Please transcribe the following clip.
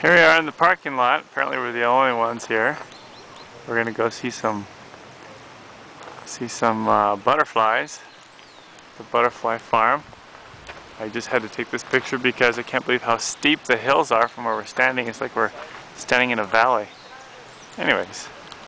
Here we are in the parking lot. Apparently we're the only ones here. We're gonna go see some see some uh, butterflies. The butterfly farm. I just had to take this picture because I can't believe how steep the hills are from where we're standing. It's like we're standing in a valley. Anyways,